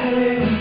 Saturday